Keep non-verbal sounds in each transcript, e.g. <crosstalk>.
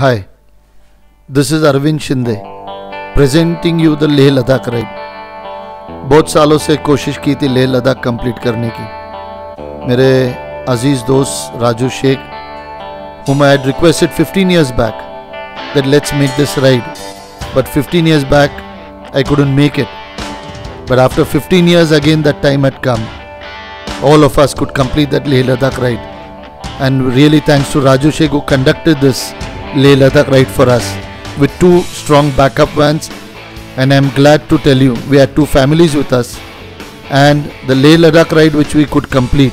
Hi, this is Arvind Shinde presenting you the Leh Ladakh ride. बहुत सालों से कोशिश की थी लेह लद्दाख कंप्लीट करने की। मेरे अज़ीज़ दोस्त Raju Shaikh who I had requested 15 years back that let's make this ride but fifteen years back I couldn't make it but after fifteen years again that time had come all of us could complete that Leh Ladakh ride and really thanks to Raju Shaikh who conducted this Leh Ladakh ride for us with two strong backup vans. And I'm glad to tell you, we had two families with us. And the Leh Ladakh ride which we could complete,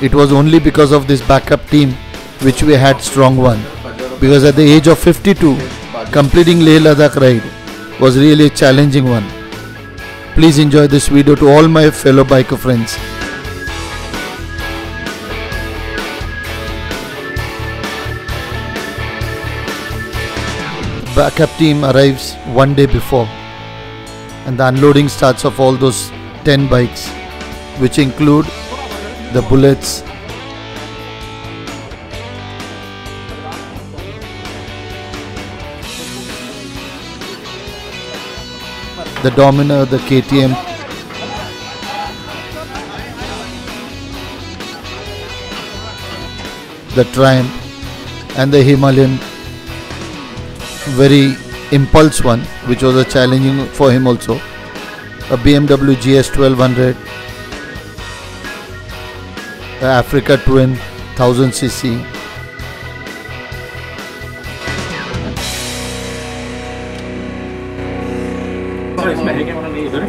it was only because of this backup team which we had strong one. Because at the age of 52, completing Leh Ladakh ride was really a challenging one. Please enjoy this video to all my fellow biker friends. The backup team arrives one day before and the unloading starts of all those 10 bikes which include the bullets, the Dominar, the KTM, the Triumph, and the Himalayan Very impulse one, which was a challenging for him also. A BMW GS 1200, a Africa Twin 1000cc,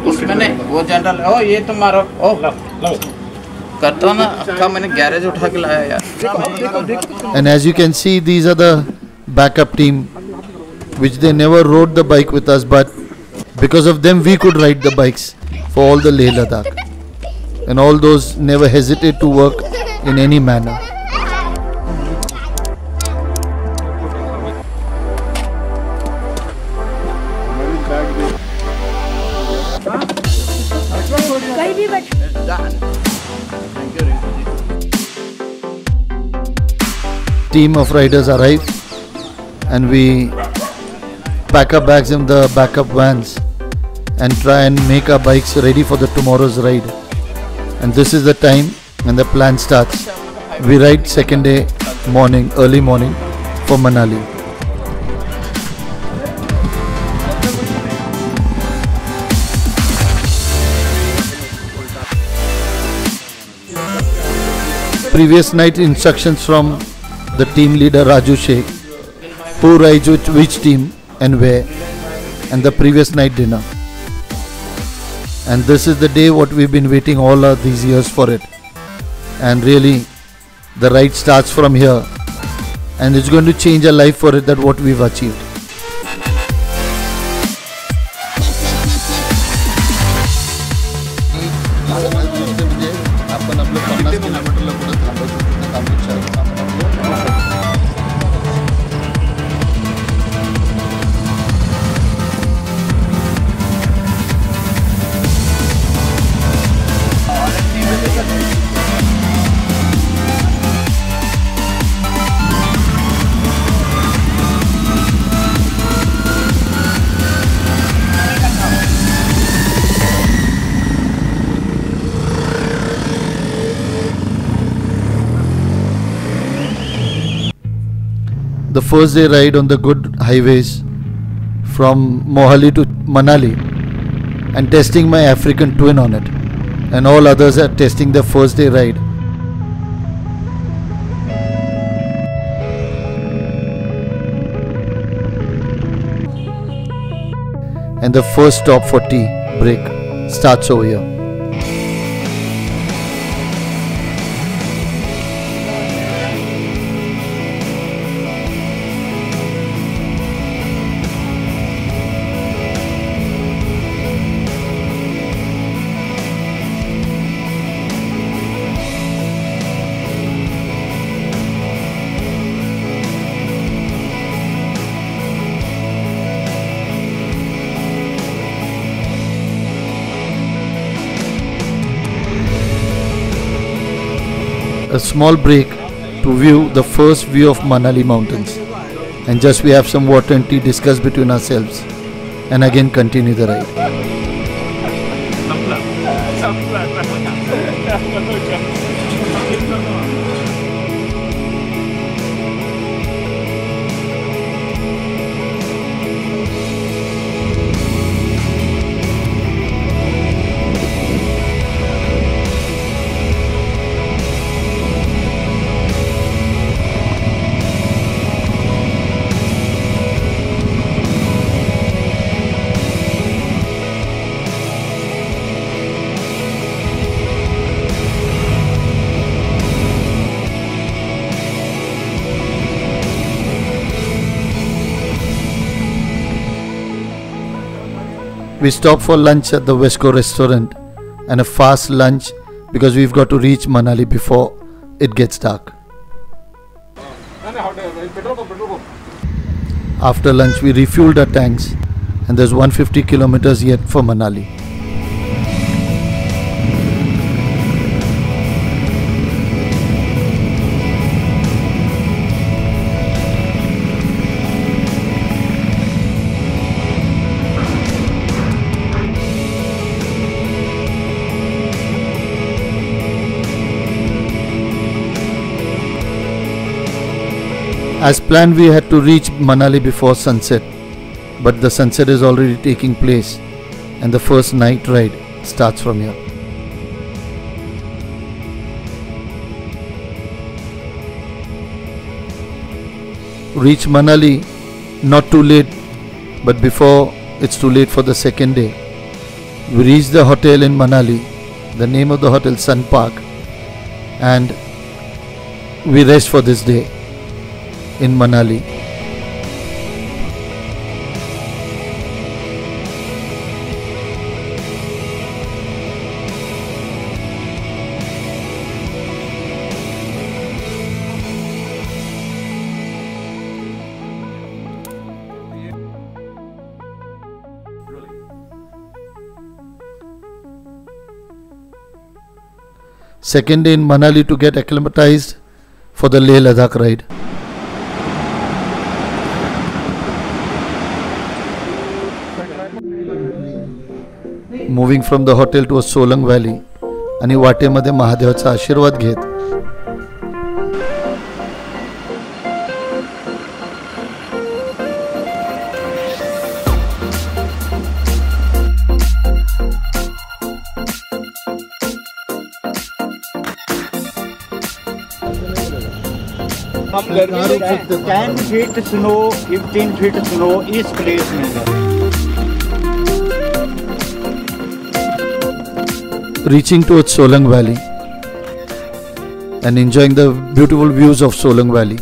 उसमें नहीं वो general ओ ये तुम्हारा ओ करता ना का मैंने garage उठा के लाया यार And as you can see, these are the backup team, which they never rode the bike with us, but because of them, we could ride the bikes for all the Leh Ladakh. And all those never hesitate to work in any manner. Team of riders arrived and we pack our bags in the backup vans and try and make our bikes ready for the tomorrow's ride. And this is the time when the plan starts. We ride second day morning, early morning for Manali. Previous night instructions from the team leader Raju Sheikh, who rides with which team and where, and the previous night dinner. And this is the day what we've been waiting all of these years for it. And really, the ride starts from here, and it's going to change our life for it that what we've achieved. First day ride on the good highways from Mohali to Manali and testing my African twin on it. And all others are testing their first day ride. And the first stop for tea break starts over here. A small break to view the first view of Manali mountains. and just we have some water and tea, discuss between ourselves, and again continue the ride. <laughs> We stop for lunch at the Vesco restaurant and a fast lunch because we've got to reach Manali before it gets dark. After lunch, we refueled our tanks, and there's 150 kilometers yet for Manali. As planned, we had to reach Manali before sunset, but the sunset is already taking place, and the first night ride starts from here. Reach Manali not too late, but before it's too late for the second day. We reach the hotel in Manali, the name of the hotel Sun Park, and we rest for this day in Manali. Second day in Manali to get acclimatized for the Leh Ladakh ride. Moving from the hotel to a Solang valley आणि वाटेमध्ये महादेवाचा आशीर्वाद घेत. हम गर्मी feet snow fifteen feet snow इस place में reaching towards Solang Valley and enjoying the beautiful views of Solang Valley.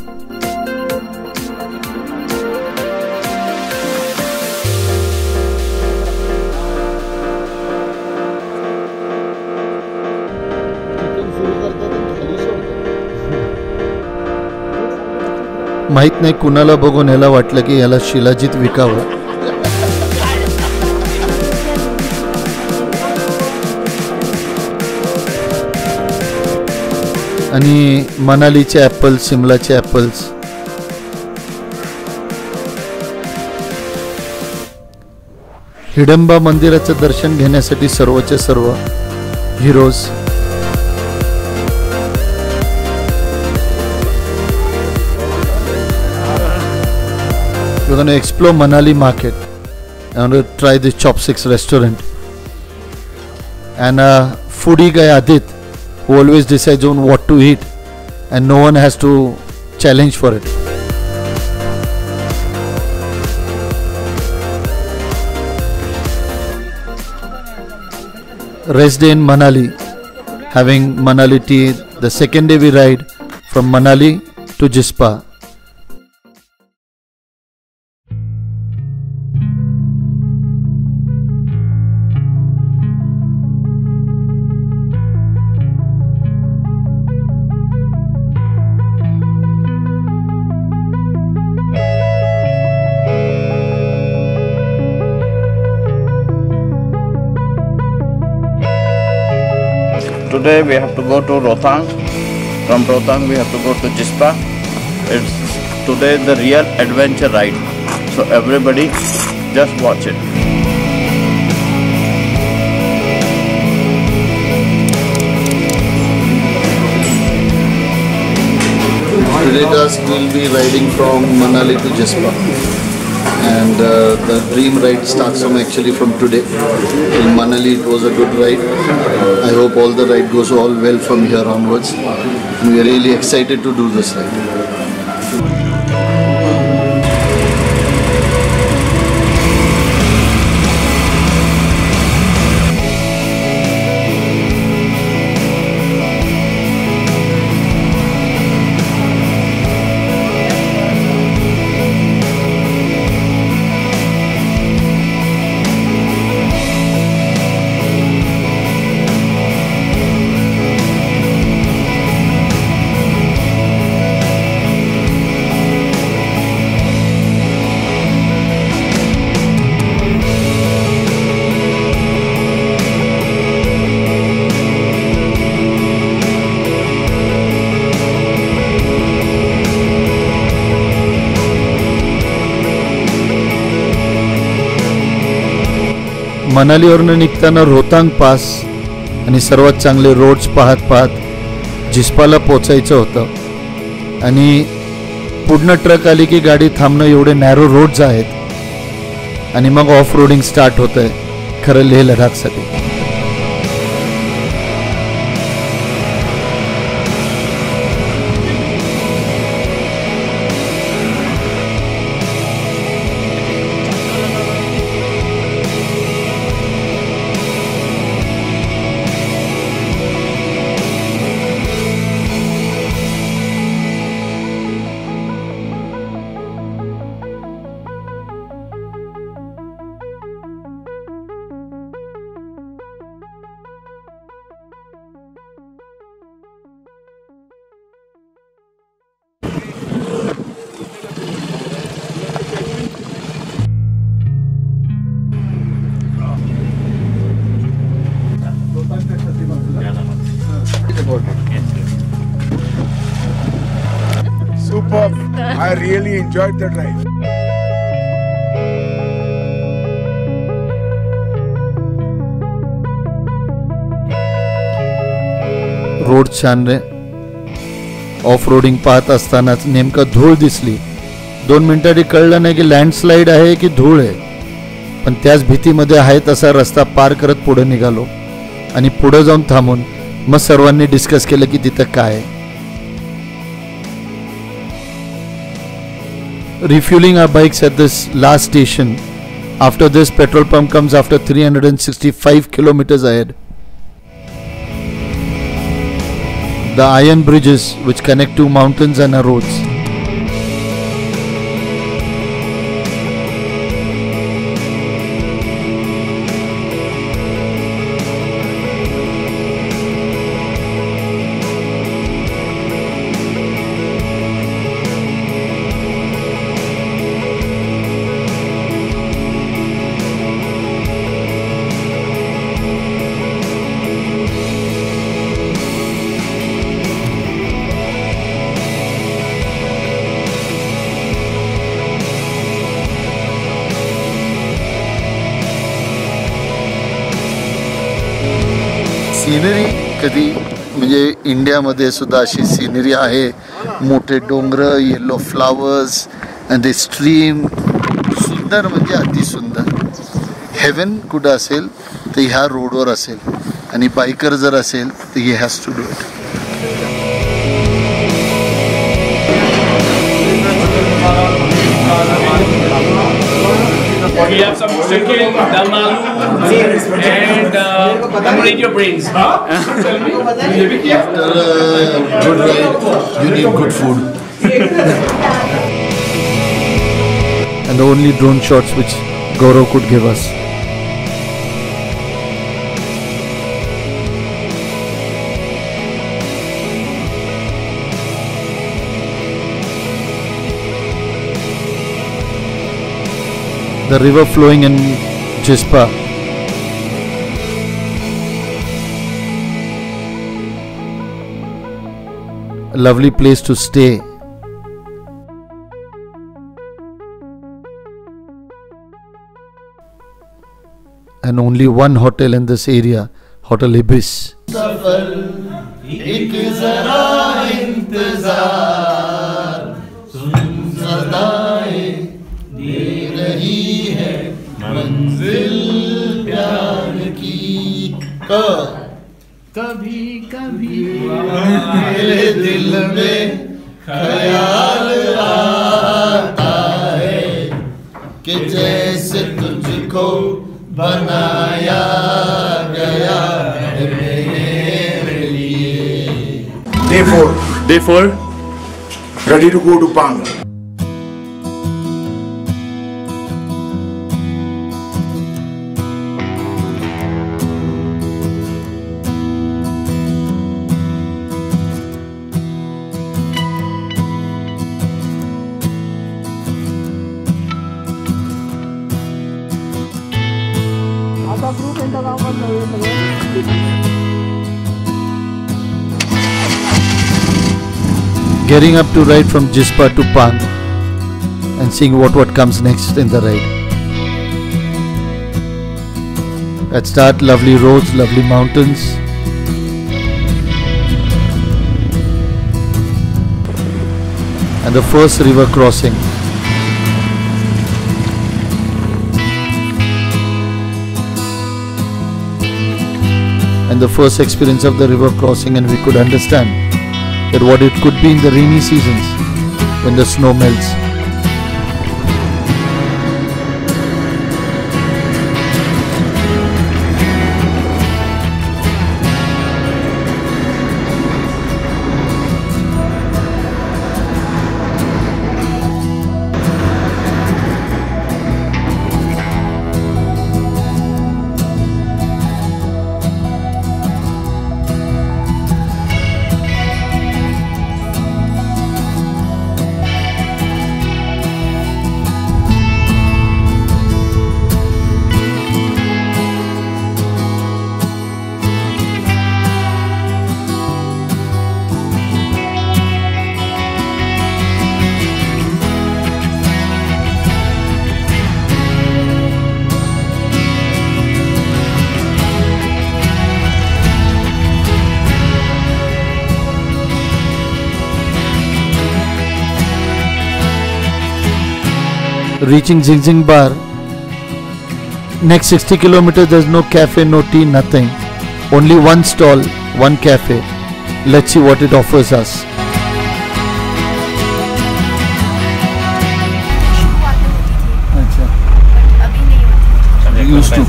माहीत नाही कुणाला बघून याला वाटलं की याला शिलाजीत विकावं आणि मनालीचे ॲपल्स शिमलाचे ॲपल्स हिडंबा मंदिराचं दर्शन घेण्यासाठी सर्वचे सर्व heroes We're going to explore Manali market. I'm going to try this Chopsticks restaurant. And a foodie guy Adit, who always decides on what to eat, and no one has to challenge for it. Rest day in Manali, having Manali tea. The second day we ride from Manali to Jispa. Today we have to go to Rohtang. From Rohtang we have to go to Jispa. It's today the real adventure ride. So everybody just watch it. Today dusk we'll be riding from Manali to Jaspa. And uh, the dream ride starts from actually from today. In Manali it was a good ride. I hope all the ride goes all well from here onwards. We are really excited to do this ride. मनालीवरनं निघताना Rohtang pass आणि सर्वात चांगले roads पाहत पाहत जिस्पाला पोचायचं होतं. आणि पूर्ण ट्रक आली की गाडी थांबणं एवढे नॅरो रोड्स आहेत. आणि मग ऑफ रोडिंग स्टार्ट होतं आहे खरं लेह लडाखसाठी. Enjoyed the drive. रोड छान ऑफ रोडिंग पाहत असतानाच नेमकं धूळ दिसली. दोन मिनिटांनी कळलं नाही की लँडस्लाईड आहे की धूळ आहे. पण त्याच भीतीमध्ये आहे तसा रस्ता पार करत पुढे निघालो. आणि पुढे जाऊन थांबून मग सर्वांनी डिस्कस केलं की तिथं काय आहे. Refueling our bikes at this last station. After this, petrol pump comes after 365 kilometers ahead. The iron bridges which connect two mountains and our roads. मध्ये सुद्धा अशी सिनरी आहे. मोठे डोंगर yellow flowers and the stream सुंदर म्हणजे अतिसुंदर haven कुठं असेल तर ह्या रोडवर असेल. आणि बायकर जर असेल तर हे has to do We have some chicken, damalu, and uh, I'm gonna eat your brains. Tell me. After a good ride, you need good food. and the only drone shots which Goro could give us. the river flowing in Jispa. A lovely place to stay. And only one hotel in this area, Hotel Ibis. तो कभी कभी मेरे दिल में ख्याल आता है कि जैसे तुझको बनाया गया है मेरे लिए Therefore, therefore, ready to go to Panga. Getting up to ride from Jispa to Pang and seeing what what comes next in the ride. At start, lovely roads, lovely mountains. And the first river crossing. And the first experience of the river crossing, and we could understand that what it could be in the rainy seasons when the snow melts. Reaching Jing Bar. Next 60 kilometers, there's no cafe, no tea, nothing. Only one stall, one cafe. Let's see what it offers us. अच्छा used to.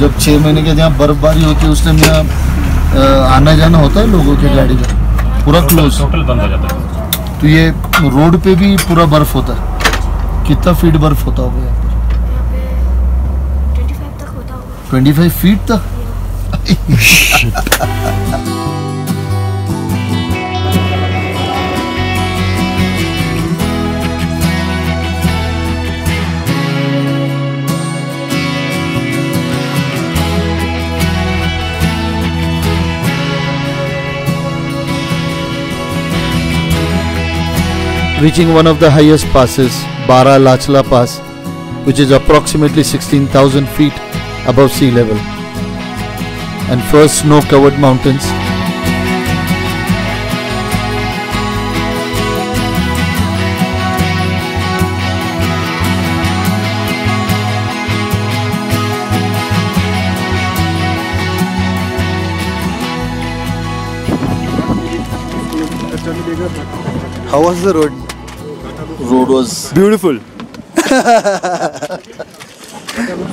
जब छह महीने के यहाँ बर्फबारी होती है उस time यहाँ आना जाना होता है लोगों की गाड़ी का पूरा क्लोज टोटल बंद हो जाता है तो ये रोड पे भी पूरा बर्फ़ होता है। कितना फीट बर्फ़ होता होगा यहाँ पर? यहाँ पे 25 तक होता होगा। ट्वेंटी फाइव फीट तक <laughs> Reaching one of the highest passes, Bara Lachla Pass, which is approximately 16,000 feet above sea level. And first snow covered mountains. How was the road? Road was Beautiful.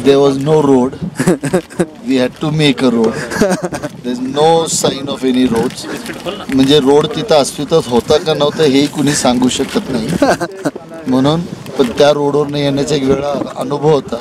there was no road. we had to make a road. There's no sign of any roads. म्हणजे road तिथं अस्तित्वात होता का नव्हता हेही कुणी सांगू शकत नाही म्हणून पण त्या रोडवर येण्याचा एक वेळा अनुभव होता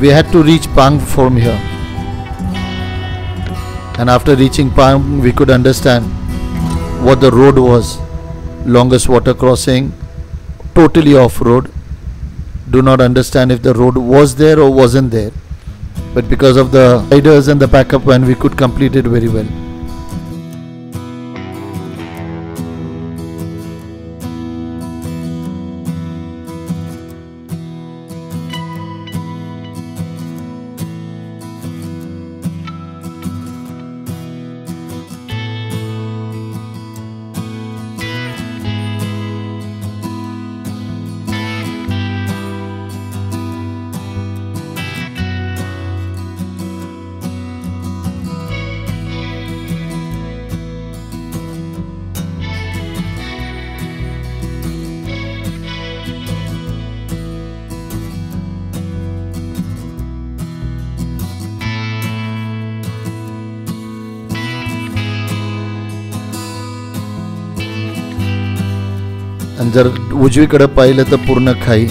We had to reach Pang from here. And after reaching Pang, we could understand what the road was. Longest water crossing, totally off road. Do not understand if the road was there or wasn't there. But because of the riders and the backup van, we could complete it very well. जर उजवीकडे पाहिलं तर पूर्ण खाई.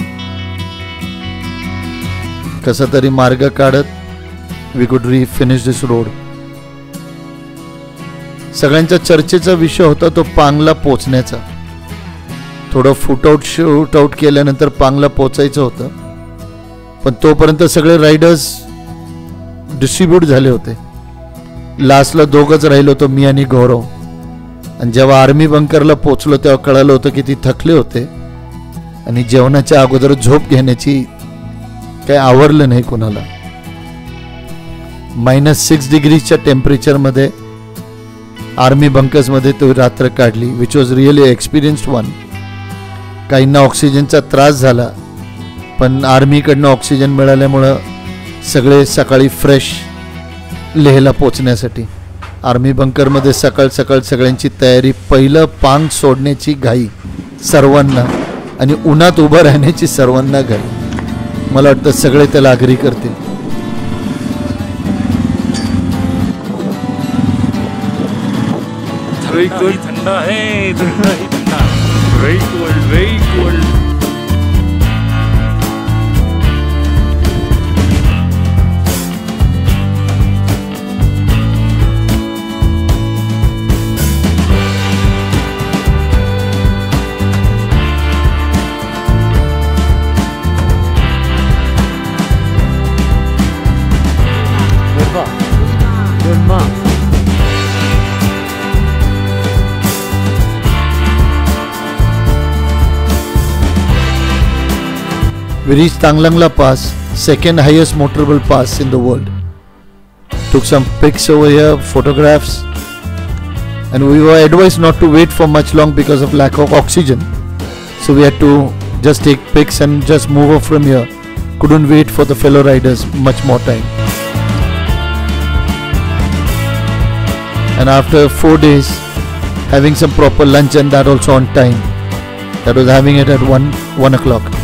कसा तरी मार्ग काढत we could refinish this road सगळ्यांच्या चर्चेचा विषय होता तो पांगला पोचण्याचा. थोडं फुटआउट शूट आउट केल्यानंतर पांगला पोचायचं होतं. पण तोपर्यंत सगळे रायडर्स डिस्ट्रीब्यूट झाले होते. लास्टला दोघंच राहिलो होतो मी आणि गौरव. आणि जेव्हा आर्मी बंकरला पोचलो तेव्हा कळालं होतं की ती थकले होते. आणि जेवणाच्या अगोदर झोप घेण्याची काही आवरलं नाही कोणाला. मायनस सिक्स डिग्रीच्या टेम्परेचरमध्ये आर्मी बंकर्समध्ये तो रात्र काढली which was really experienced one काहींना ऑक्सिजनचा त्रास झाला पण आर्मीकडनं ऑक्सिजन मिळाल्यामुळं सगळे सकाळी फ्रेश लेहला पोचण्यासाठी. आर्मी बंकरमध्ये सकाळ सकाळ सगळ्यांची तयारी पहिलं पान सोडण्याची घाई सर्वांना आणि उन्हात उभं राहण्याची सर्वांना घाई. मला वाटतं सगळे त्याला आग्री करतील. Very good. We reached Tanglangla Pass, second highest motorable pass in the world. Took some pics over here, photographs, and we were advised not to wait for much long because of lack of oxygen. So we had to just take pics and just move off from here. Couldn't wait for the fellow riders much more time. And after four days, having some proper lunch and that also on time. That was having it at one one o'clock.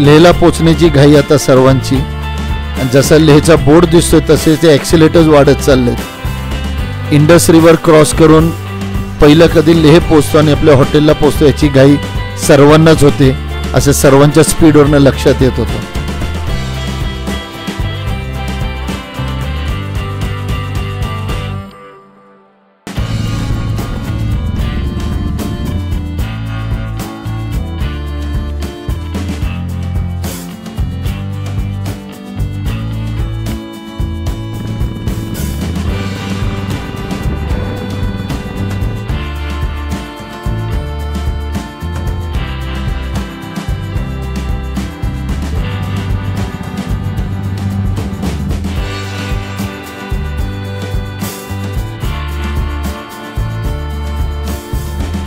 लेहला पोचण्याची घाई आता सर्वांची. आणि जसा लेहचा board दिसतोय तसे ते ॲक्सिलेटर्स वाढत चाललेत. इंडस रिव्हर क्रॉस करून पहिलं कधी लेह पोचतो आणि आपल्या हॉटेलला पोचतो याची घाई सर्वांनाच होते असं सर्वांच्या स्पीडवरनं लक्षात येत होतं.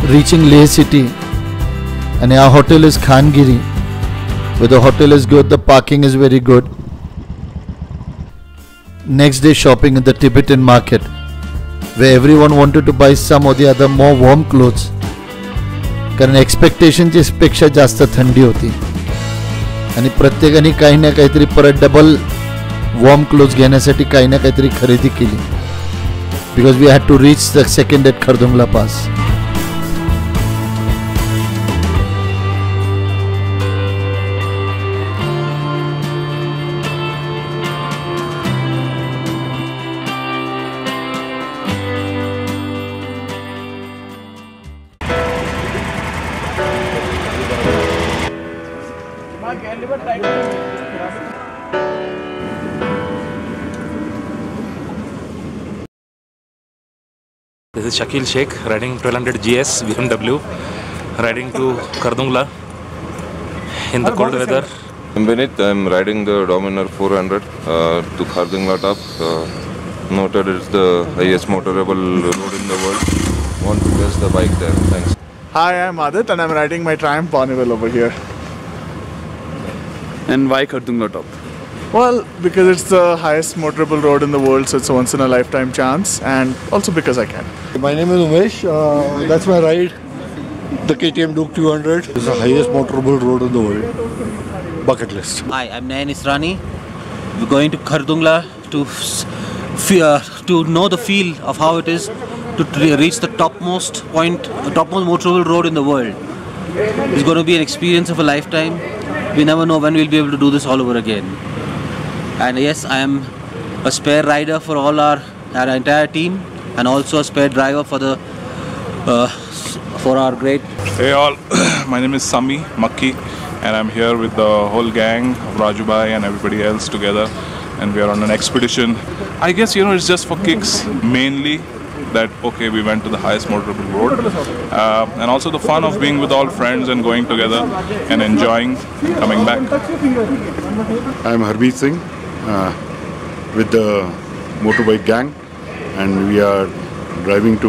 Reaching Leh city and our hotel is Khangiri where the hotel is good the parking is very good next day shopping in the Tibetan market where everyone wanted to buy some or the other more warm clothes कारण एक्सपेक्टेशनची पेक्षा जास्त थंडी होती आणि प्रत्येकाने काही ना काहीतरी परत डबल वॉर्म क्लोज घेण्यासाठी काही ना काहीतरी खरेदी केली because we had to reach the second at Khardungla pass This is Shakil Sheikh riding 1200 GS BMW, riding to Kardungla in the cold weather. I'm Vinit. I'm riding the Dominar 400 uh, to Khardungla top. Uh, noted it's the highest motorable road in the world. Want to test the bike there. Thanks. Hi, I'm Adit and I'm riding my Triumph Bonneville over here. And why Kardungla top? Well, because it's the highest motorable road in the world, so it's a once in a lifetime chance, and also because I can. My name is Umesh. Uh, that's my ride. The KTM Duke 200 is the highest motorable road in the world. Bucket list. Hi, I'm Nayan Israni. We're going to Khardungla to s- uh, to know the feel of how it is to tre- reach the topmost point, the topmost motorable road in the world. It's going to be an experience of a lifetime. We never know when we'll be able to do this all over again. And yes, I am a spare rider for all our, our entire team, and also a spare driver for the uh, for our great Hey all, <clears throat> my name is Sami Makki and I'm here with the whole gang of Rajubai and everybody else together and we are on an expedition. I guess you know it's just for kicks mainly that okay we went to the highest motorable road uh, and also the fun of being with all friends and going together and enjoying and coming back. I'm Harmeet Singh Uh, with the motorbike gang and we are driving to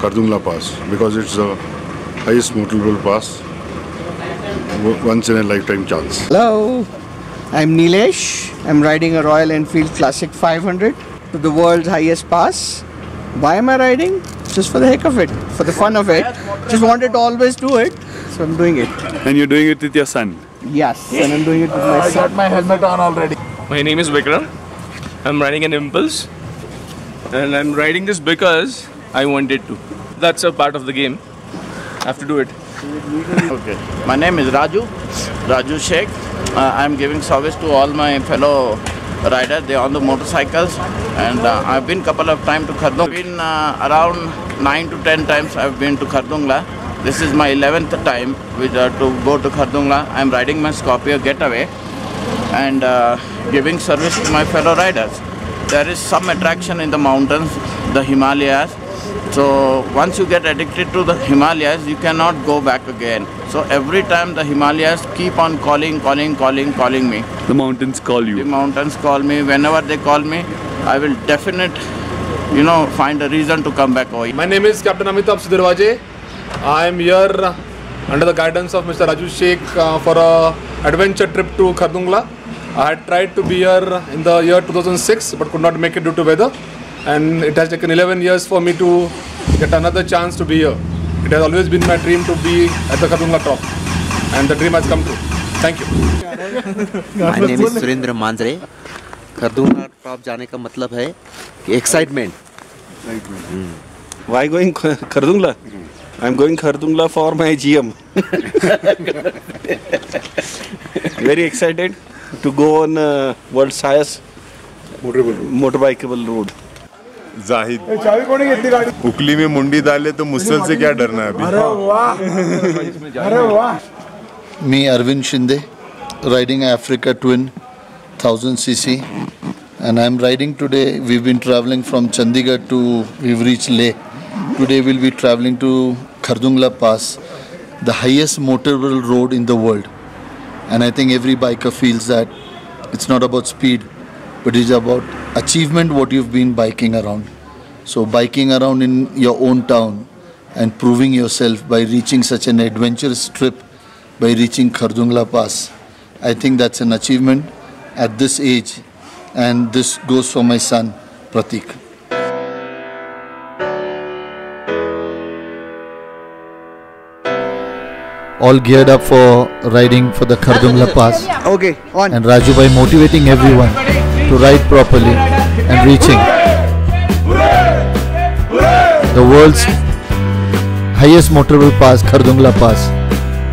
Kardungla Pass because it's the highest motorable pass once in a lifetime chance. Hello, I'm Nilesh. I'm riding a Royal Enfield Classic 500 to the world's highest pass. Why am I riding? Just for the heck of it, for the fun of it. Just wanted to always do it, so I'm doing it. And you're doing it with your son? Yes, and I'm doing it with my son. I got my helmet on already. My name is Vikram. I'm riding an Impulse. And I'm riding this because I wanted to. That's a part of the game. I have to do it. Okay. My name is Raju, Raju Sheikh. Uh, I'm giving service to all my fellow riders. They're on the motorcycles, and uh, I've been a couple of times to Khardung. Been uh, around nine to ten times I've been to Khardungla. This is my eleventh time with, uh, to go to Khardungla. I'm riding my Scorpio Getaway and uh, giving service to my fellow riders. There is some attraction in the mountains, the Himalayas. So once you get addicted to the Himalayas, you cannot go back again. So every time the Himalayas keep on calling, calling, calling, calling me. The mountains call you. The mountains call me. Whenever they call me, I will definite, you know, find a reason to come back over. My name is Captain Amitabh Sidirwaje. I am here under the guidance of Mr. Raju Sheikh uh, for a adventure trip to Khardungla. I had tried to be here in the year 2006 but could not make it due to weather and it has taken 11 years for me to get another chance to be here. It has always been my dream to be at the Khardungla top and the dream has come true. Thank you. My name is Surendra Manjare Khardungla top जाने का मतलब है excitement Why going Khardungla? I'm going Khardungla for my GM. Very excited to go on world's highest motorbikable road Zahid. चावी में घेतली गाडी? उकली मी मुंडी आले तर मुसलचे काय डरणार अभी? अरे मी Arvind Shinde riding Africa twin thousand C C and I am riding today we been travelling from Chandigarh to we reach Leh today will be travelling to Khardungla pass the highest motorable road in the world And I think every biker feels that it's not about speed, but it's about achievement what you've been biking around. So biking around in your own town and proving yourself by reaching such an adventurous trip by reaching Khardungla Pass. I think that's an achievement at this age, and this goes for my son, Pratik. All geared up for riding for the Khardungla Pass. Okay, on. And Rajubai motivating everyone to ride properly and reaching the world's highest motorable pass, Khardungla Pass.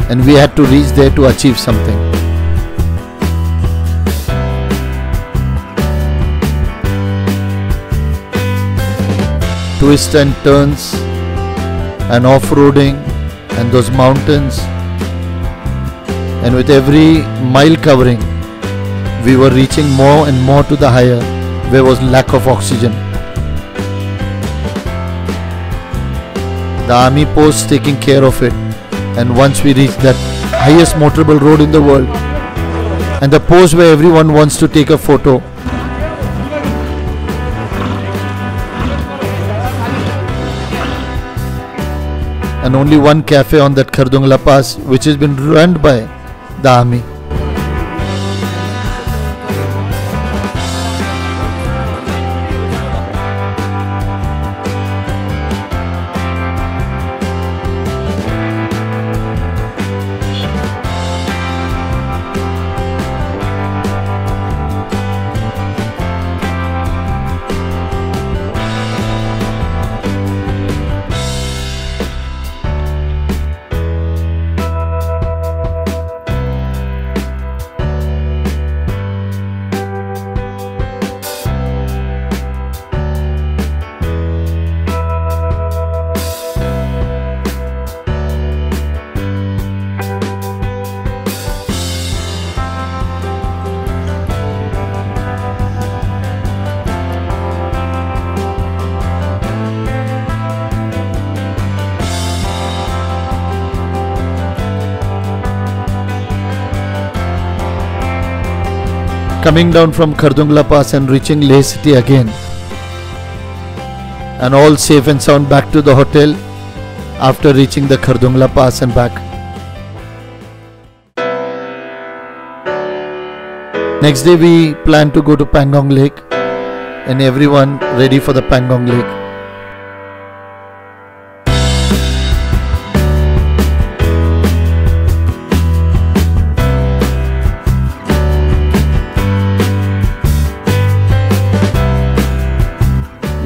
And we had to reach there to achieve something. Twists and turns and off-roading and those mountains and with every mile covering we were reaching more and more to the higher where was lack of oxygen. The army post taking care of it. And once we reached that highest motorable road in the world and the post where everyone wants to take a photo and only one cafe on that Khardungla Pass which has been run by dami. Coming down from Khardungla Pass and reaching Leh city again. And all safe and sound back to the hotel after reaching the Khardungla Pass and back. Next day we plan to go to Pangong Lake and everyone ready for the Pangong Lake.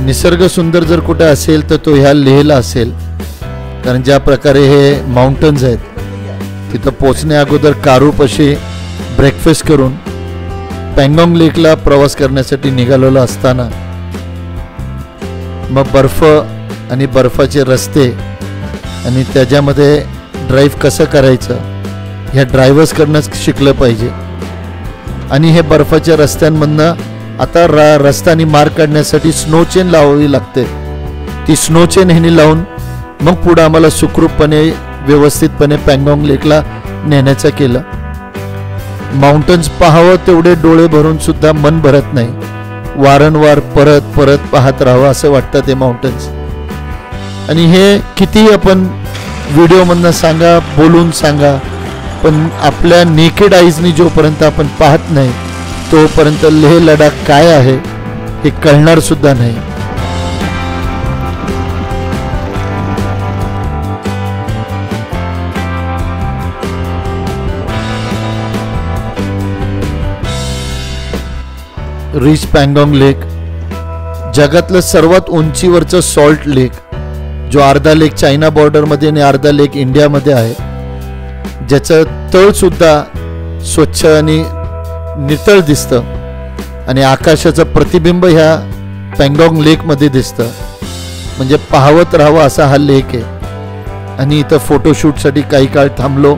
निसर्ग सुंदर जर कुठे असेल तर तो ह्या लेहला असेल. कारण ज्या प्रकारे हे माउंटन्स आहेत तिथं पोचण्या अगोदर कारूपाशी ब्रेकफास्ट करून पँगॉंग लेकला प्रवास करण्यासाठी निघालेलो असताना मग बर्फ आणि बर्फाचे रस्ते आणि त्याच्यामध्ये ड्राईव्ह कसं करायचं ह्या ड्रायव्हर्सकडनंच शिकलं पाहिजे. आणि हे बर्फाच्या रस्त्यांमधनं आता रा रस्त्याने मार्ग काढण्यासाठी स्नो चेन लावावी लागते. ती स्नो चेन ह्यानी लावून मग पुढं आम्हाला सुखरूपपणे व्यवस्थितपणे पँगॉंग लेकला नेण्याचं केलं. माउंटन्स पाहावं तेवढे डोळे भरून सुद्धा मन भरत नाही. वारंवार परत परत पाहत राहावं असं वाटतं ते माउंटन्स आणि हे कितीही आपण व्हिडिओमधनं सांगा बोलून सांगा पण आपल्या नेकेड आईजनी जोपर्यंत आपण पाहत नाही तोपर्यंत लेह लडाख काय आहे हे कळणार सुद्धा नाही. रिच पँगॉंग लेक जगातलं सर्वात उंचीवरचं सॉल्ट लेक जो अर्धा लेक चायना बॉर्डरमध्ये आणि अर्धा लेक इंडियामध्ये आहे ज्याचं तळसुद्धा स्वच्छ आणि नितळ दिसतं. आणि आकाशाचं प्रतिबिंब ह्या पँगॉंग लेकमध्ये दिसतं. म्हणजे पाहवत राहावं असा हा लेक आहे. आणि इथं फोटोशूटसाठी काही काळ थांबलो.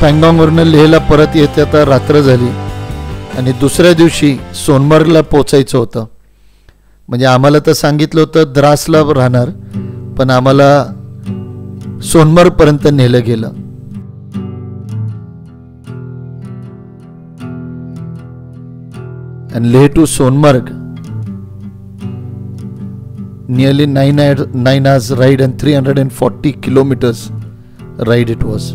पँगॉंगवरनं लेहला परत येते आता रात्र झाली. आणि दुसऱ्या दिवशी सोनमर्गला पोचायचं होतं. म्हणजे आम्हाला तर सांगितलं होतं द्रासला राहणार पण आम्हाला सोनमर्गपर्यंत नेलं गेलं. And Leh to Sonamarg nearly nine nine आज ride and three hundred and forty kilometres ride it was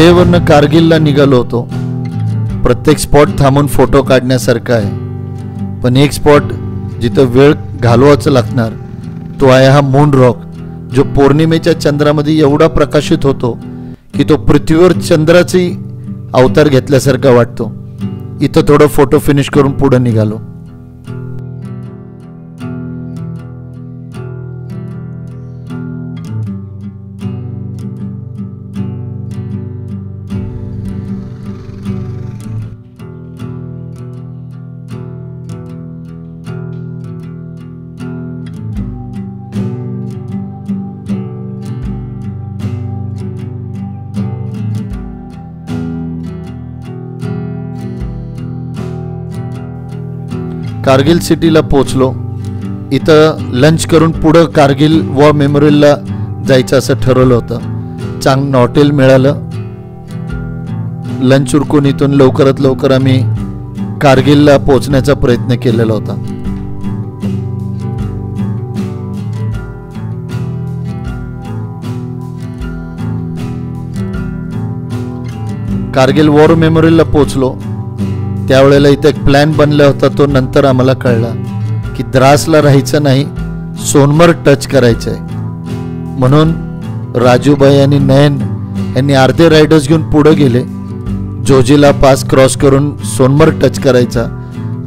लेहवरनं कारगिलला निघालो होतो. प्रत्येक स्पॉट थांबून फोटो काढण्यासारखा आहे. पण एक स्पॉट जिथं वेळ घालवाचं लागणार तो आहे हा मून रॉक जो पौर्णिमेच्या चंद्रामध्ये एवढा प्रकाशित होतो की तो पृथ्वीवर चंद्राची अवतार घेतल्यासारखा वाटतो. इथं थोडं फोटो फिनिश करून पुढं निघालो. कारगिल सिटीला पोचलो इथं लंच करून पुढं कारगिल वॉर मेमोरियलला जायचं असं ठरवलं होतं. चांगलं हॉटेल मिळालं. लंच उरकून इथून लवकरात लवकर आम्ही कारगिलला पोचण्याचा प्रयत्न केलेला होता. कारगिल वॉर मेमोरियलला पोचलो त्यावेळेला इथे एक प्लॅन बनला होता तो नंतर आम्हाला कळला की द्रासला राहायचं नाही सोनमर टच करायचं आहे म्हणून राजूबाई आणि नयन यांनी अर्धे रायडर्स घेऊन पुढं गेले. जोजीला पास क्रॉस करून सोनमर टच करायचा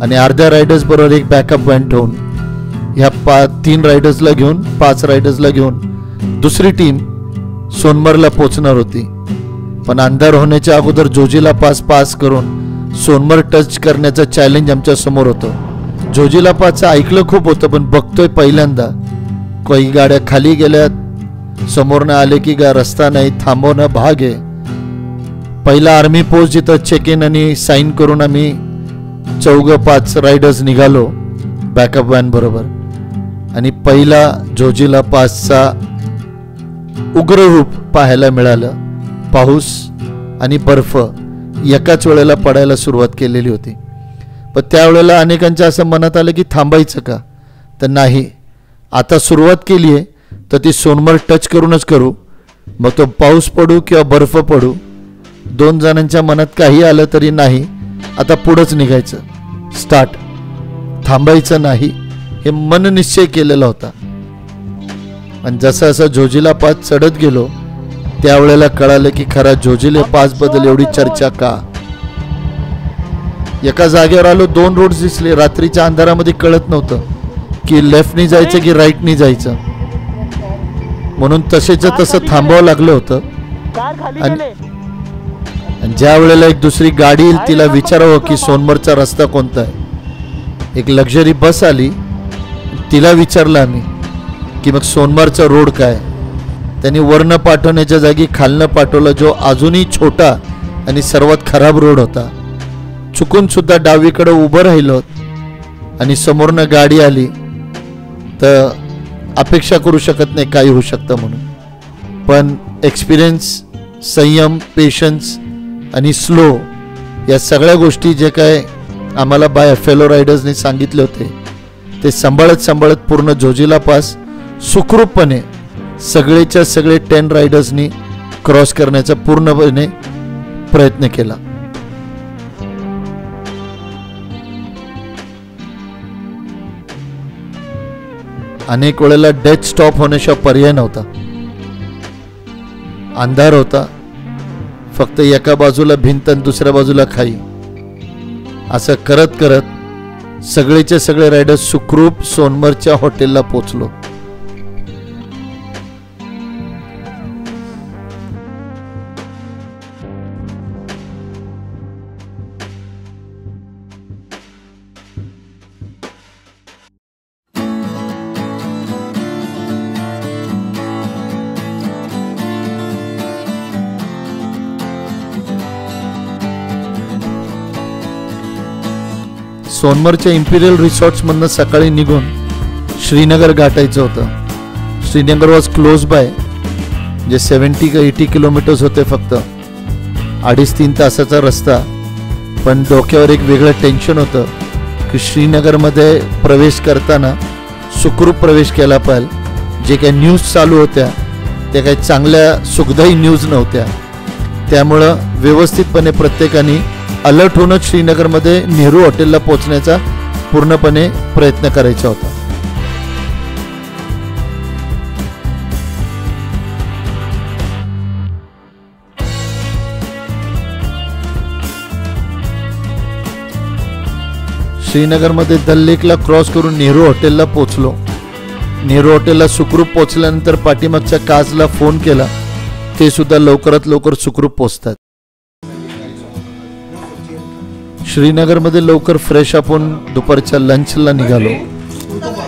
आणि अर्ध्या रायडर्सबरोबर एक बॅकअप पॉईंट ठेवून ह्या पा तीन रायडर्सला घेऊन पाच रायडर्सला घेऊन दुसरी टीम सोनमरला पोचणार होती. पण अंधार होण्याच्या अगोदर जोजीला पास पास करून सोनमर टच करण्याचं चॅलेंज आमच्यासमोर होतं. जोजिलापासचं ऐकलं खूप होतं पण बघतोय पहिल्यांदा. काही गाड्या खाली गेल्यात. समोरनं आले की गा रस्ता नाही थांबवणं भाग आहे. पहिला आर्मी पोस्ट जिथं चेक इन आणि साईन करून आम्ही चौघं पाच रायडर्स निघालो बॅकअप वॅन बरोबर. आणि पहिला जोजिला पासचा उग्र रूप पाहायला मिळालं. पाऊस आणि बर्फ. एकाच वेळेला पडायला सुरुवात केलेली होती. पण त्यावेळेला अनेकांच्या असं मनात आलं की थांबायचं का? तर नाही. आता सुरुवात केली आहे तर ती सोनमर टच करूनच करू. मग तो पाऊस पडू किंवा बर्फ पडू दोन जणांच्या मनात काही आलं तरी नाही. आता पुढंच निघायचं. स्टार्ट. थांबायचं नाही. हे मन निश्चय केलेला होता. आणि जसं असं जोजिला पाच चढत गेलो त्यावेळेला कळालं की खरा जोजिले पासबद्दल एवढी चर्चा का? एका जागेवर आलो दोन रोड दिसले. रात्रीच्या अंधारामध्ये कळत नव्हतं की लेफ्टनी जायचं की राईटनी जायचं. म्हणून तसेच तसं थांबावं लागलं होतं. आणि आणि ज्या वेळेला एक दुसरी गाडी येईल तिला विचारावं की सोनमरचा रस्ता कोणता आहे? एक लक्झरी बस आली. तिला विचारलं आम्ही की मग सोनमरचा रोड काय? त्यांनी वर्ण पाठवण्याच्या जागी खालनं पाठवलं जो अजूनही छोटा आणि सर्वात खराब रोड होता. चुकून सुद्धा डावीकडे उभं राहिलो आणि समोरनं गाडी आली तर अपेक्षा करू शकत नाही काही होऊ शकतं म्हणून. पण एक्सपिरियन्स संयम पेशन्स आणि स्लो या सगळ्या गोष्टी जे काय आम्हाला बाय फेलो रायडर्सने सांगितले होते ते सांभाळत सांभाळत पूर्ण जोजिला पास सुखरूपपणे सगळेच्या सगळे टेन रायडर्सनी क्रॉस करण्याचा पूर्णपणे प्रयत्न केला. अनेक वेळेला डेथ स्टॉप होण्याशिवाय पर्याय नव्हता. अंधार होता. फक्त एका बाजूला भिंत आणि दुसऱ्या बाजूला खाई. असं करत करत सगळेचे सगळे रायडर्स सुखरूप सोनमरच्या हॉटेलला पोचलो. सोनमरच्या इम्पिरियल रिसॉर्ट्समधनं सकाळी निघून श्रीनगर गाठायचं होतं. श्रीनगर वॉज क्लोज बाय जे सेवन्टी का एटी किलोमीटर्स होते फक्त. अडीच तीन तासाचा रस्ता. पण डोक्यावर एक वेगळं टेन्शन होतं की श्रीनगरमध्ये प्रवेश करताना सुखरूप प्रवेश केला पाहिजे. जे काही न्यूज चालू होत्या त्या काही चांगल्या सुखदायी न्यूज नव्हत्या. त्यामुळं व्यवस्थितपणे प्रत्येकाने अलर्ट होऊनच श्रीनगरमध्ये नेहरू हॉटेलला पोहोचण्याचा पूर्णपणे प्रयत्न करायचा होता. श्रीनगरमध्ये दल लेकला क्रॉस करून नेहरू हॉटेलला पोचलो नेहरू हॉटेलला सुखरूप पोचल्यानंतर पाठीमागच्या काजला फोन केला. ते सुद्धा लवकरात लवकर सुखरूप पोचतात श्रीनगरमध्ये लवकर फ्रेश आपण दुपारच्या लंचला निघालो.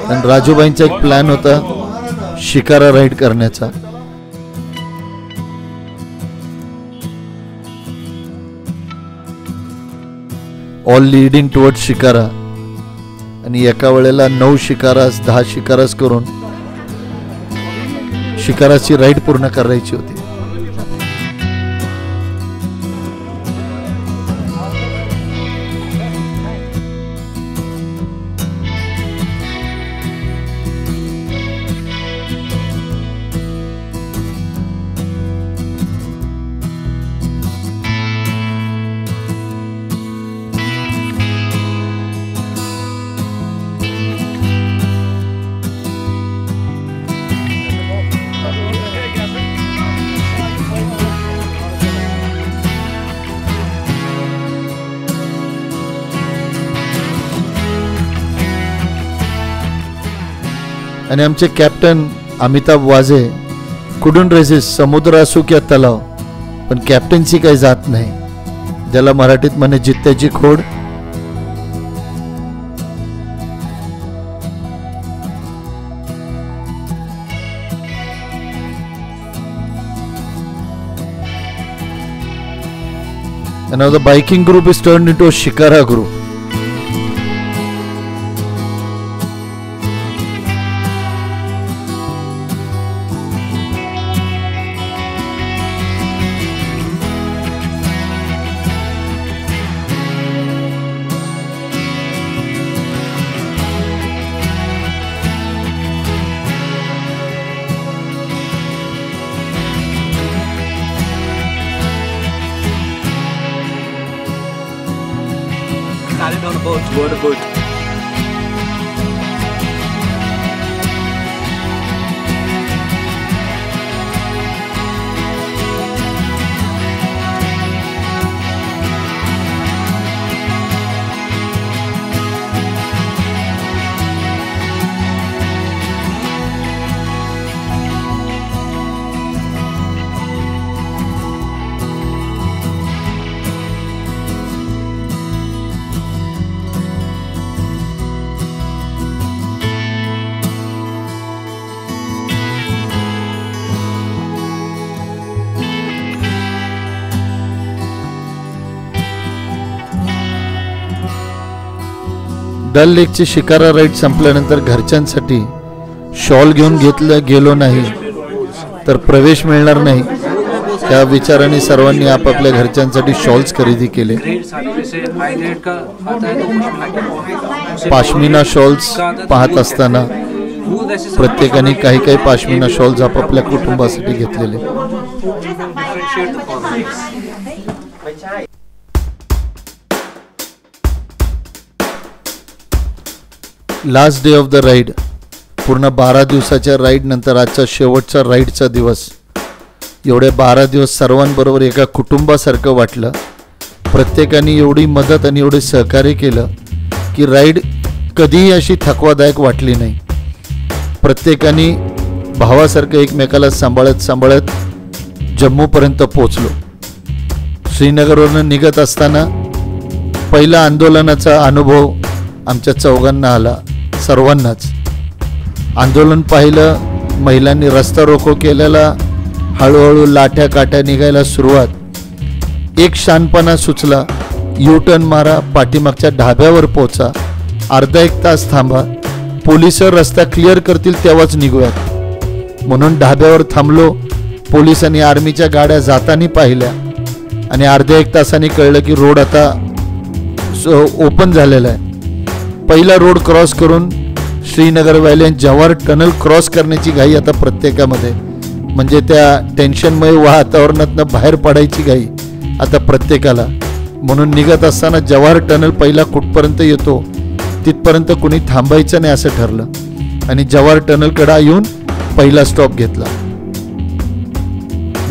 आणि राजूबाईंचा एक प्लॅन होता शिकारा राईड करण्याचा. All leading toward shikara. आणि एका वेळेला नऊ शिकारास दहा शिकारास करून शिकाराची राईड पूर्ण करायची होती. आणि आमचे कॅप्टन अमिताभ वाझे कुडून रेसिस समुद्र असो किंवा तलाव पण कॅप्टन्सी काही जात नाही. ज्याला मराठीत म्हणे जित्याची खोड. And now the biking group is turned into a Shikara group. Dal लेकची shikara ride संपल्यानंतर घरच्यांसाठी शॉल घेऊन घेतलं गेलो नाही तर प्रवेश मिळणार नाही. त्या विचाराने सर्वांनी आपापल्या घरच्यांसाठी शॉल्स खरेदी केले. पाश्मिना शॉल्स पाहत असताना प्रत्येकाने काही काही पाश्मिना शॉल्स आपापल्या कुटुंबासाठी घेतलेले. Last day of the ride पूर्ण बारा दिवसाच्या राईडनंतर आजचा शेवटचा राईडचा दिवस. एवढे बारा दिवस सर्वांबरोबर एका कुटुंबासारखं वाटलं. प्रत्येकाने एवढी मदत आणि एवढे सहकार्य केलं की राईड कधीही अशी थकवादायक वाटली नाही. प्रत्येकाने भावासारखं एकमेकाला सांभाळत सांभाळत जम्मूपर्यंत पोचलो श्रीनगरवरून निघत असताना पहिला आंदोलनाचा अनुभव आमच्या चौघांना आला. सर्वांनाच. आंदोलन पाहिलं महिलांनी रस्ता रोको केलेला हळूहळू लाठ्या काठ्या निघायला सुरुवात. एक शानपणा सुचला यू टर्न मारा पाठीमागच्या ढाब्यावर पोचा. अर्धा एक तास थांबा पोलीस रस्ता क्लिअर करतील तेव्हाच निघूयात. म्हणून ढाब्यावर थांबलो पोलिसांनी आर्मीच्या गाड्या जाताना पाहिल्या. आणि अर्ध्या एक तासाने कळलं की रोड आता ओपन झालेला आहे. पहिला रोड क्रॉस करून श्रीनगर व्हॅली आणि जव्हार टनल क्रॉस करण्याची घाई आता प्रत्येकामध्ये. म्हणजे त्या टेन्शनमय वातावरणातनं बाहेर पडायची घाई आता प्रत्येकाला. म्हणून निघत असताना जव्हार टनल पहिला कुठपर्यंत येतो तिथपर्यंत कुणी थांबायचं नाही असं ठरलं. आणि जव्हार टनलकडा येऊन पहिला स्टॉप घेतला.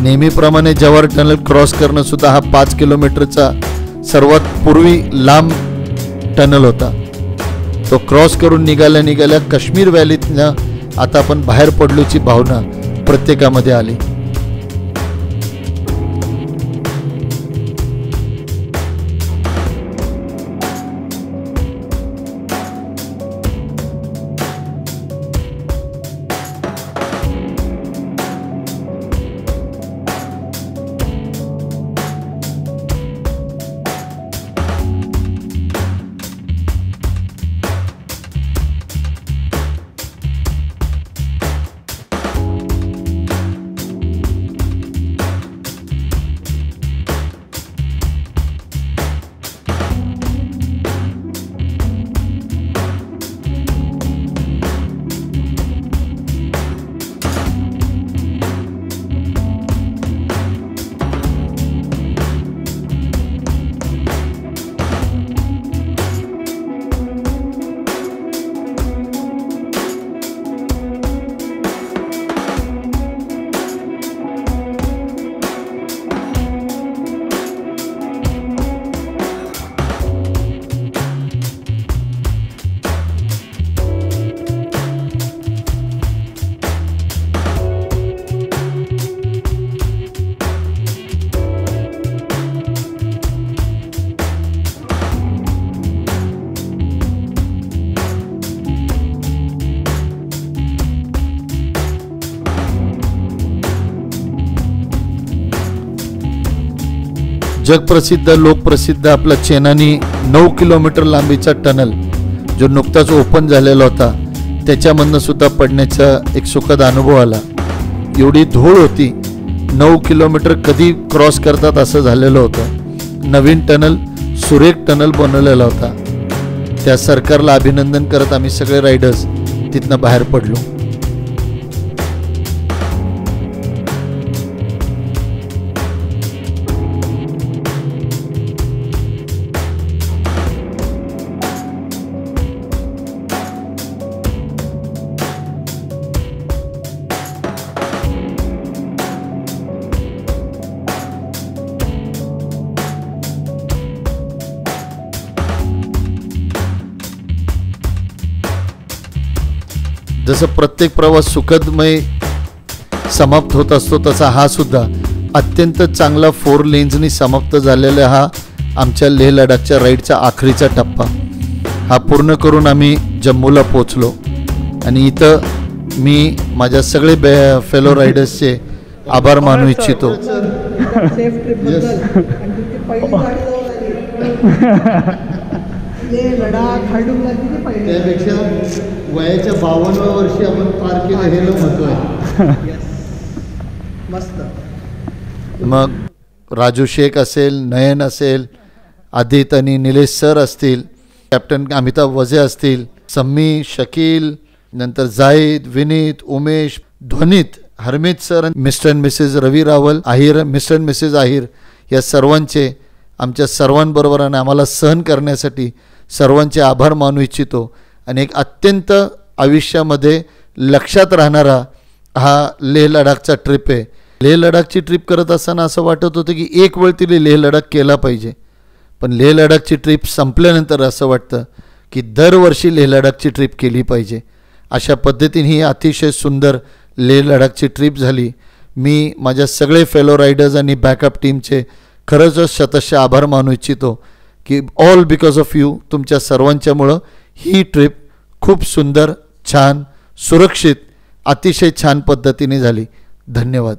नेहमीप्रमाणे जव्हार टनल क्रॉस करणं सुद्धा हा पाच किलोमीटरचा सर्वात पूर्वी लांब टनल होता. तो क्रॉस करून निघाल्या निघाल्या काश्मीर व्हॅलीतनं आता आपण बाहेर पडलोची भावना प्रत्येकामध्ये आली. जगप्रसिद्ध लोकप्रसिद्ध आपला चेनानी नऊ किलोमीटर लांबीचा टनल जो नुकताच ओपन झालेला होता त्याच्यामधनं सुद्धा पडण्याचा एक सुखद अनुभव आला. एवढी धूळ होती नऊ किलोमीटर कधी क्रॉस करतात असं झालेलं होतं. नवीन टनल सुरेख टनल बनवलेला होता. त्या सरकारला अभिनंदन करत आम्ही सगळे रायडर्स तिथनं बाहेर पडलो. जसं प्रत्येक प्रवास सुखदमय समाप्त होत असतो तसा हा सुद्धा. अत्यंत चांगला फोर लेन्सनी समाप्त झालेला हा आमच्या लेह लडाखच्या राईडचा आखरीचा टप्पा. हा पूर्ण करून आम्ही जम्मूला पोचलो आणि इथं मी माझ्या सगळे बे फेलो रायडर्सचे आभार मानू इच्छितो. <laughs> त्यापेक्षा वयाच्या बावन्न वर्षी आपण पार केलं हे महत्त्व आहे. मस्त. मग राजू शेख असेल नयन असेल आदित आणि निलेश सर असतील कॅप्टन अमिताभ वझे असतील सम्मी शकील नंतर Zahid Vineet Umesh Dhvanit Harmeet sir Mr and Mrs Ravi Rawal Ahir Mr and Mrs Ahir या सर्वांचे आमच्या सर्वांबरोबर आणि आम्हाला सहन करण्यासाठी सर्वांचे आभार मानू इच्छितो. आणि एक अत्यंत आयुष्यामध्ये लक्षात राहणारा हा लेह लडाखचा ट्रिप आहे. लेह लडाखची ट्रिप करत असताना असं वाटत होतं की एक वेळ तिने लेह लडाख केला पाहिजे. पण लेह लडाखची ट्रिप संपल्यानंतर असं वाटतं की दरवर्षी लेह लडाखची ट्रिप केली पाहिजे. अशा पद्धतीने ही अतिशय सुंदर लेह लडाखची ट्रिप झाली. मी माझ्या सगळे फेलो रायडर्स आणि बॅकअप टीमचे खरंच शतश आभार मानू इच्छितो. की ऑल बिकॉज ऑफ यू तुमच्या सर्वांच्यामुळं ही ट्रिप खूप सुंदर छान सुरक्षित अतिशय छान पद्धतीने झाली. धन्यवाद.